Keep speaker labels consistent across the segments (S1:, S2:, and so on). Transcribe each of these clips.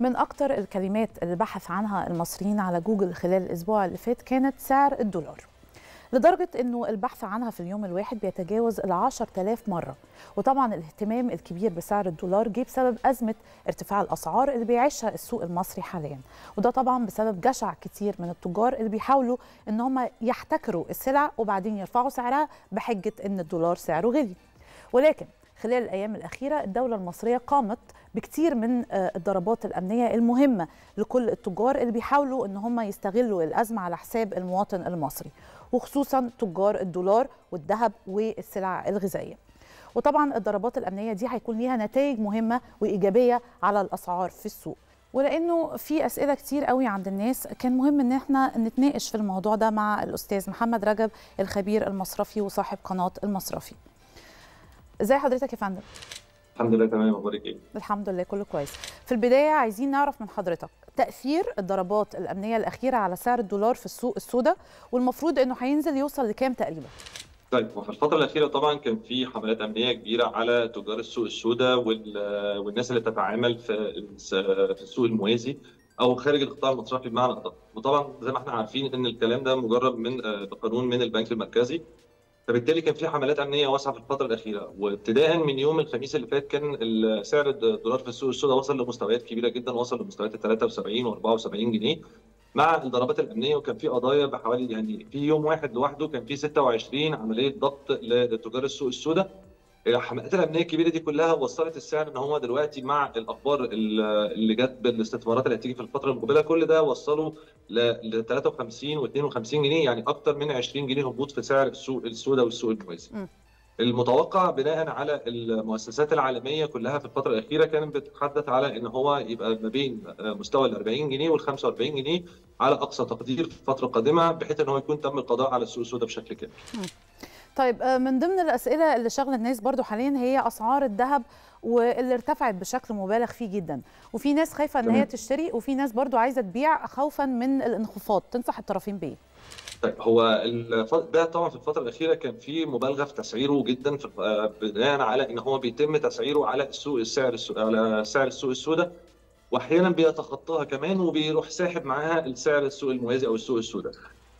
S1: من أكتر الكلمات اللي بحث عنها المصريين على جوجل خلال الأسبوع اللي فات كانت سعر الدولار لدرجة أنه البحث عنها في اليوم الواحد بيتجاوز ال 10000 مرة وطبعا الاهتمام الكبير بسعر الدولار جه بسبب أزمة ارتفاع الأسعار اللي بيعيشها السوق المصري حاليا وده طبعا بسبب جشع كتير من التجار اللي بيحاولوا أن هم يحتكروا السلع وبعدين يرفعوا سعرها بحجة أن الدولار سعره غلي ولكن خلال الأيام الأخيرة الدولة المصرية قامت بكتير من الضربات الأمنية المهمة لكل التجار اللي بيحاولوا أن هم يستغلوا الأزمة على حساب المواطن المصري وخصوصا تجار الدولار والذهب والسلع الغذائية. وطبعا الضربات الأمنية دي هيكون ليها نتائج مهمة وإيجابية على الأسعار في السوق. ولأنه في أسئلة كتير قوي عند الناس كان مهم إن إحنا نتناقش في الموضوع ده مع الأستاذ محمد رجب الخبير المصرفي وصاحب قناة المصرفي. ازي حضرتك يا فندم؟
S2: الحمد لله تمام. أخبارك إيه؟
S1: الحمد لله كله كويس. في البداية عايزين نعرف من حضرتك تأثير الضربات الأمنية الأخيرة على سعر الدولار في السوق السوداء والمفروض إنه هينزل يوصل لكام تقريبا؟
S2: طيب وفي الفترة الأخيرة طبعا كان في حملات أمنية كبيرة على تجار السوق السوداء والناس اللي تتعامل في في السوق الموازي أو خارج القطاع المصرفي بمعنى أدق، وطبعا زي ما إحنا عارفين إن الكلام ده مجرد من بقانون من البنك المركزي. فبالتالي كان في حملات أمنية واسعة في الفترة الأخيرة. وابتداء من يوم الخميس اللي فات كان سعر الدولار في السوق السوداء وصل لمستويات كبيرة جدا وصل لمستويات 73 و74 جنيه مع الضربات الأمنية. وكان في قضايا بحوالي يعني في يوم واحد لوحده كان في 26 عملية ضبط لتجار السوق السوداء. الحملات الأمنية الكبيرة دي كلها وصلت السعر إن هو دلوقتي مع الأخبار اللي جت بالاستثمارات اللي هتيجي في الفترة المقبلة كل ده وصلوا ل 53 و52 جنيه يعني أكثر من 20 جنيه هبوط في سعر السوق السوداء والسوق الموازي. المتوقع بناء على المؤسسات العالمية كلها في الفترة الأخيرة كانت بتتحدث على إن هو يبقى ما بين مستوى ال 40 جنيه وال 45 جنيه على أقصى تقدير في الفترة القادمه بحيث إن هو يكون تم القضاء على السوق السوداء بشكل كامل.
S1: طيب من ضمن الأسئلة اللي شغله الناس برضو حاليا هي أسعار الذهب واللي ارتفعت بشكل مبالغ فيه جدا. وفي ناس خايفة إن هي تشتري وفي ناس برضو عايزة تبيع خوفا من الانخفاض. تنصح الطرفين بإيه؟
S2: طيب هو ده طبعا في الفترة الأخيرة كان في مبالغة في تسعيره جدا في بناء على إن هو بيتم تسعيره على السوق السعر على سعر السوق السوداء. واحيانا بيتخطاها كمان وبيروح ساحب معاها السعر السوق الموازي أو السوق السوداء.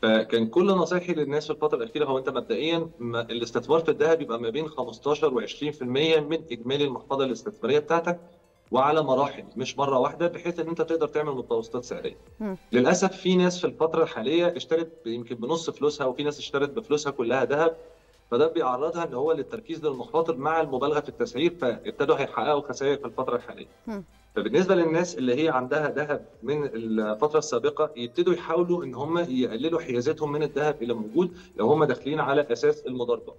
S2: فكان كل نصايحي للناس في الفترة الأخيرة هو أنت مبدئيا الاستثمار في الذهب يبقى ما بين 15 و20% من إجمالي المحفظة الاستثمارية بتاعتك وعلى مراحل مش مرة واحدة بحيث إن أنت تقدر تعمل متوسطات سعرية. م. للأسف في ناس في الفترة الحالية اشترت يمكن بنص فلوسها وفي ناس اشترت بفلوسها كلها ذهب فده بيعرضها إن هو للتركيز للمخاطر مع المبالغة في التسعير فابتدوا هيحققوا خسائر في الفترة الحالية. فبالنسبة للناس اللي هي عندها ذهب من الفترة السابقة يبتدوا يحاولوا إن هم يقللوا حيازاتهم من الذهب إلى موجود لو هم داخلين على أساس المضاربة.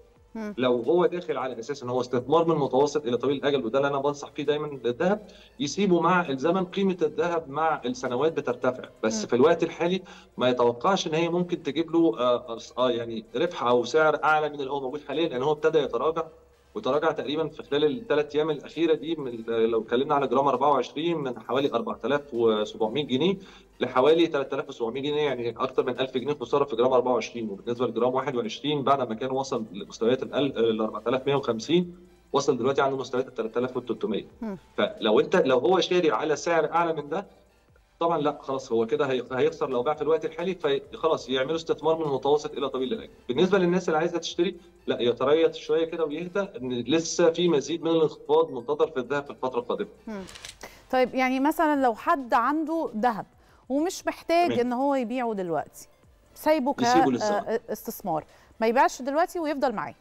S2: لو هو داخل على أساس إن هو استثمار من متوسط إلى طويل الأجل وده اللي أنا بنصح فيه دايما للذهب يسيبه مع الزمن قيمة الذهب مع السنوات بترتفع بس م. في الوقت الحالي ما يتوقعش إن هي ممكن تجيب له آه, آه يعني ربح أو سعر أعلى من اللي هو موجود حاليا لأن هو ابتدى يتراجع وتراجع تقريبا في خلال الثلاث أيام الأخيرة دي من لو اتكلمنا على جرام 24 من حوالي 4700 جنيه لحوالي 3700 جنيه يعني أكثر من 1000 جنيه خسارة في جرام 24 وبالنسبة لجرام 21 بعد ما كان وصل لمستويات ال 4150 وصل دلوقتي عنده مستويات ال 3300 فلو انت لو هو شاري على سعر أعلى من ده طبعا لا خلاص هو كده هيخسر لو باع في الوقت الحالي فخلاص يعملوا استثمار من متوسط إلى طويل الاجل بالنسبة للناس اللي عايزة تشتري لا يتريث شوية كده ويهدى إن لسه في مزيد من الانخفاض منتظر في الذهب في الفترة القادمة.
S1: طيب يعني مثلا لو حد عنده ذهب ومش محتاج. إن هو يبيعه دلوقتي سايبه كاستثمار ما يبيعش دلوقتي ويفضل معاه.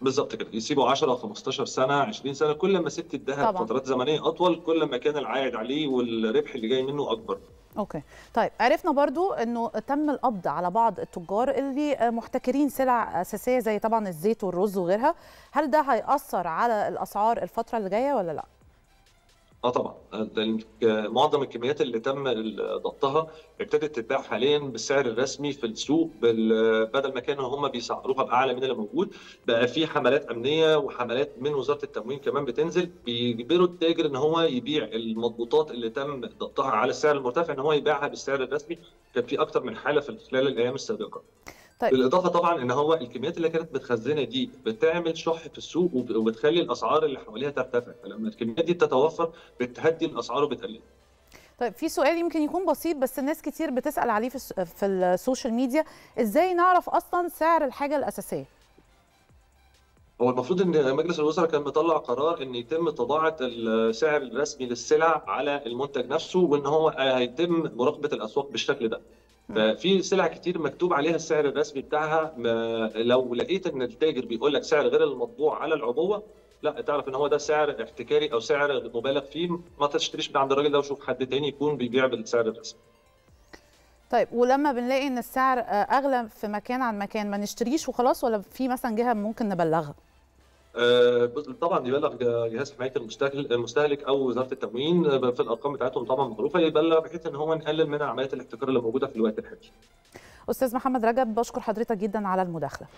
S2: بالظبط كده. يسيبوا 10 15 سنة 20 سنة كل ما سبت الذهب فترات زمنية أطول كل ما كان العائد عليه والربح اللي جاي منه أكبر.
S1: أوكي. طيب عرفنا برضو إنه تم القبض على بعض التجار اللي محتكرين سلع أساسية زي طبعا الزيت والرز وغيرها. هل ده هيأثر على الأسعار الفترة اللي جاية ولا لأ؟
S2: آه طبعا. معظم الكميات اللي تم ضبطها ابتدت تتباع حاليا بالسعر الرسمي في السوق بدل ما كانوا هم بيسعروها بأعلى من اللي موجود بقى في حملات أمنية وحملات من وزارة التموين كمان بتنزل بيجبروا التاجر إن هو يبيع المضبوطات اللي تم ضبطها على السعر المرتفع إن هو يبيعها بالسعر الرسمي. كان في أكثر من حالة في خلال الأيام السابقة. طيب. بالإضافة طبعا إن هو الكميات اللي كانت متخزنه دي بتعمل شح في السوق وبتخلي الأسعار اللي حواليها ترتفع فلما الكميات دي تتوفر بتهدي الأسعار وبتقللها
S1: طيب في سؤال يمكن يكون بسيط بس الناس كتير بتسأل عليه في في ال social media إزاي نعرف أصلا سعر الحاجة الأساسية
S2: هو المفروض إن مجلس الوزراء كان مطلع قرار إن يتم طباعه السعر الرسمي للسلع على المنتج نفسه وإن هو هيتم مراقبة الأسواق بالشكل ده. ففي سلع كتير مكتوب عليها السعر الرسمي بتاعها لو لقيت إن التاجر بيقول لك سعر غير المطبوع على العبوه لا تعرف إن هو ده سعر احتكاري أو سعر مبالغ فيه ما تشتريش من عند الراجل ده وشوف حد تاني يكون بيبيع بالسعر الرسمي.
S1: طيب ولما بنلاقي إن السعر أغلى في مكان عن مكان ما نشتريش وخلاص ولا في مثلا جهة ممكن نبلغها؟
S2: طبعا يبلغ جهاز حماية المستهلك أو وزارة التموين في الأرقام بتاعتهم طبعا معروفة يبلغ بحيث إن هو نقلل من عمليات الاحتكار اللي موجودة في الوقت الحالي.
S1: أستاذ محمد رجب بشكر حضرتك جدا على المداخلة.